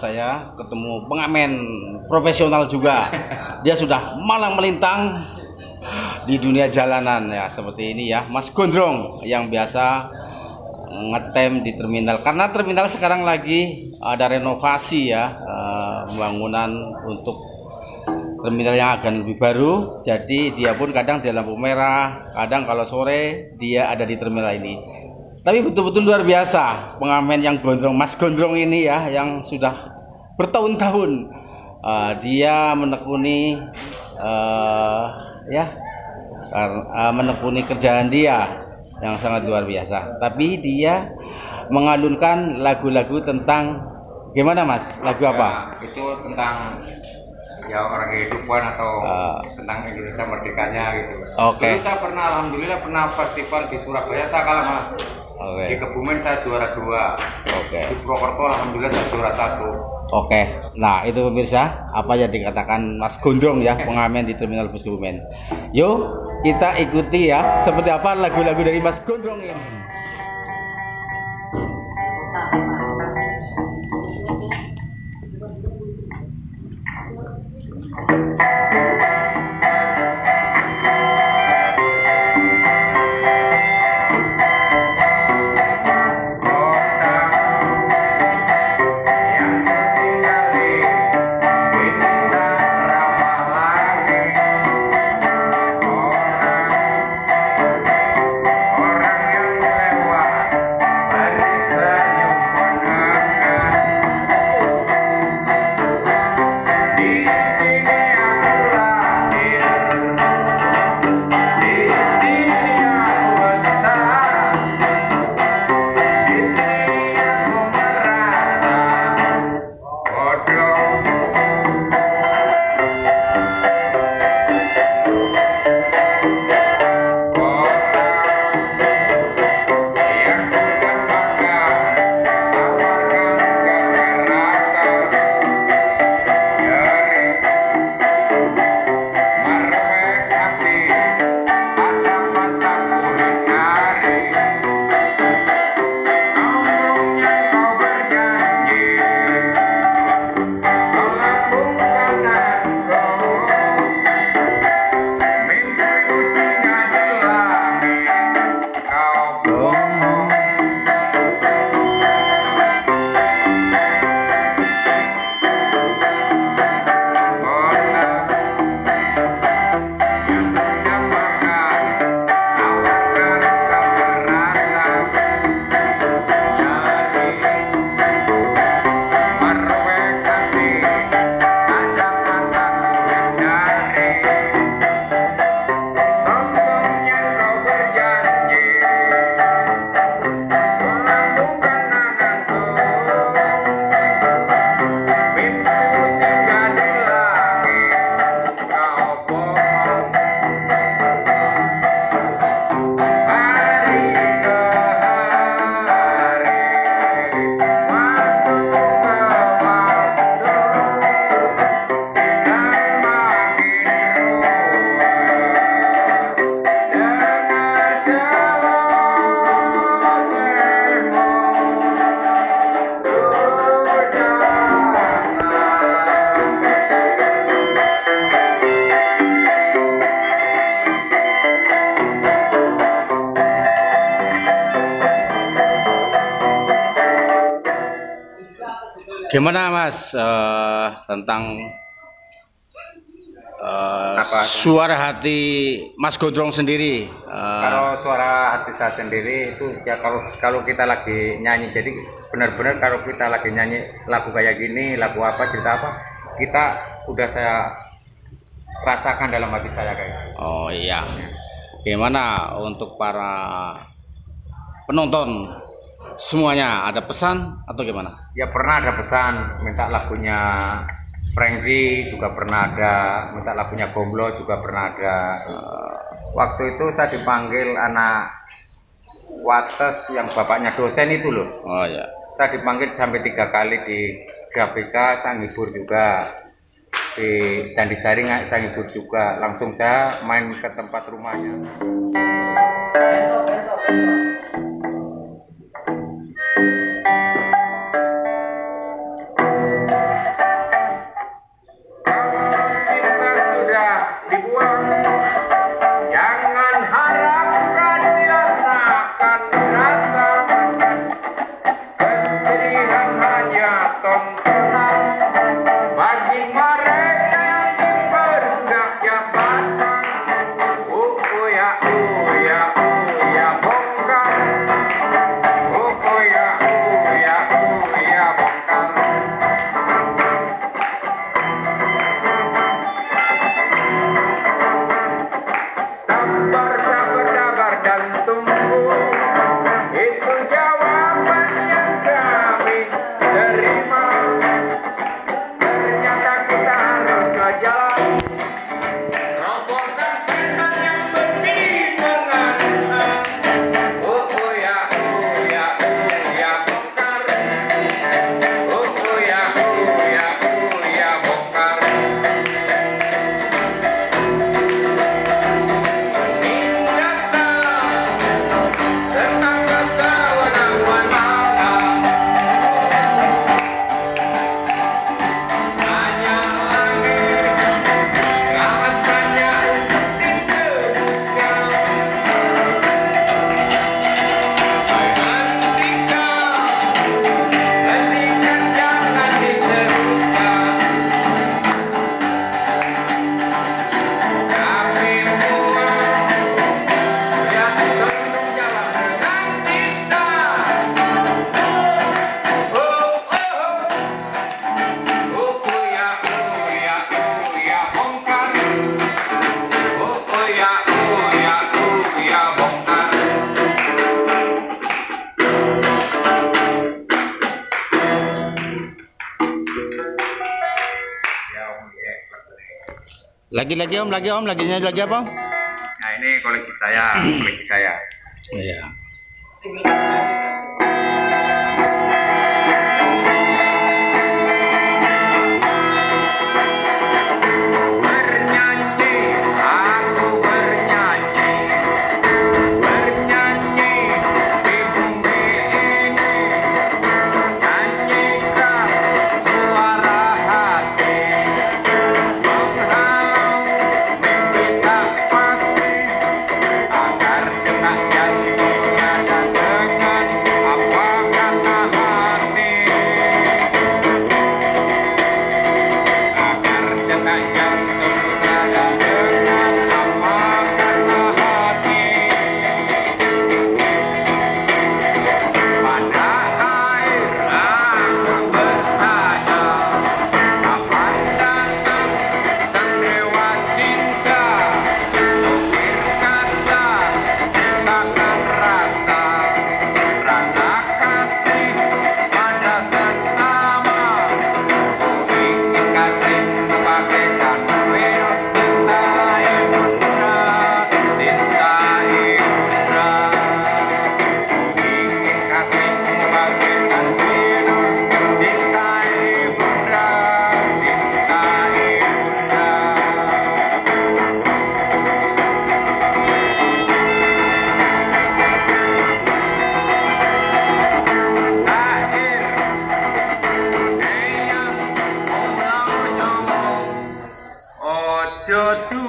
saya ketemu pengamen profesional juga. Dia sudah malang melintang di dunia jalanan ya seperti ini ya, Mas Gondrong yang biasa ngetem di terminal. Karena terminal sekarang lagi ada renovasi ya, eh, pembangunan untuk terminal yang akan lebih baru. Jadi dia pun kadang di lampu merah, kadang kalau sore dia ada di terminal ini. Tapi betul-betul luar biasa pengamen yang gondrong, Mas Gondrong ini ya, yang sudah bertahun-tahun uh, dia menekuni uh, ya uh, menekuni kerjaan dia yang sangat luar biasa. Tapi dia mengalunkan lagu-lagu tentang gimana Mas? Lagu apa? Ya, itu tentang ya orang kehidupan atau uh, tentang Indonesia merdekanya gitu. Oke. Okay. saya pernah alhamdulillah pernah festival di Surabaya saya kalah mas Okay. Di Kebumen saya juara dua. Oke. Okay. Di Purwokerto alhamdulillah saya juara satu. Oke. Okay. Nah itu pemirsa apa yang dikatakan Mas Gondrong ya pengamen di Terminal Bus Kebumen. Yuk kita ikuti ya seperti apa lagu-lagu dari Mas Gondrong ini. Gimana Mas uh, tentang uh, Apa? suara hati Mas Gondrong sendiri? Uh, kalau suara hati saya sendiri itu ya kalau kalau kita lagi nyanyi jadi benar-benar kalau kita lagi nyanyi lagu kayak gini lagu apa cerita apa kita udah saya rasakan dalam hati saya kayak. Gitu. Oh iya. Gimana untuk para penonton semuanya ada pesan atau gimana? Ya pernah ada pesan minta lagunya Frankie juga pernah ada minta lagunya Gomblo juga pernah ada. Waktu itu saya dipanggil anak Wates yang bapaknya dosen itu loh. Oh ya saya dipanggil sampai tiga kali di Grafika saya ngibur juga. Di Candi Sari saya ngibur juga. Langsung saya main ke tempat rumahnya. Bento, bento. Thank you. Lagi lagi om, lagi om, lagi lagi apa? Om? Nah ini koleksi saya, koleksi saya. Iya. Bernyanyi, yo tú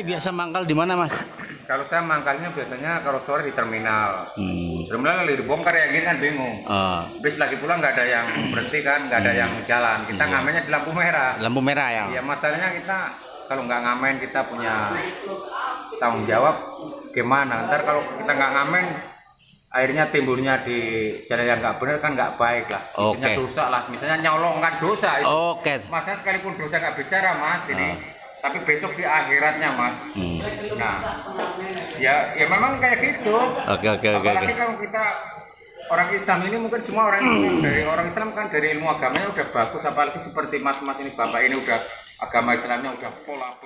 ini biasa mangkal di mana mas? kalau saya mangkalnya biasanya kalau sore di terminal Hmm. terminal lagi dibongkar ya gini kan bingung Ah, bis lagi pulang nggak ada yang berhenti kan nggak ada yang jalan kita Iya. ngamennya di lampu merah lampu merah ya. Ya masalahnya kita kalau nggak ngamen kita punya tanggung jawab gimana. Ntar kalau kita nggak ngamen akhirnya timbulnya di jalan yang nggak benar kan nggak baik lah. Intinya Oke. dosa lah. Misalnya nyolong kan dosa. itu. Oke. Masnya sekalipun dosa nggak bicara mas ini. Ah. Tapi besok di akhiratnya mas. Hmm. Nah, ya ya memang kayak gitu. Oke oke oke. Apalagi kalau kita orang Islam ini mungkin semua orang Islam dari orang Islam kan dari ilmu agamanya udah bagus apalagi seperti mas-mas ini bapak ini udah agama Islamnya udah pola